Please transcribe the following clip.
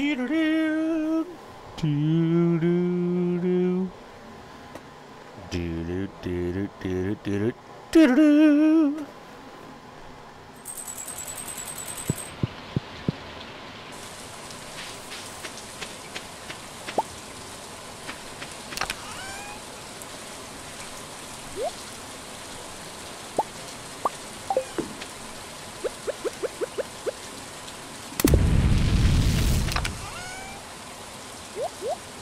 Do do do do do do do do do. Whoop. Whoop, whoop.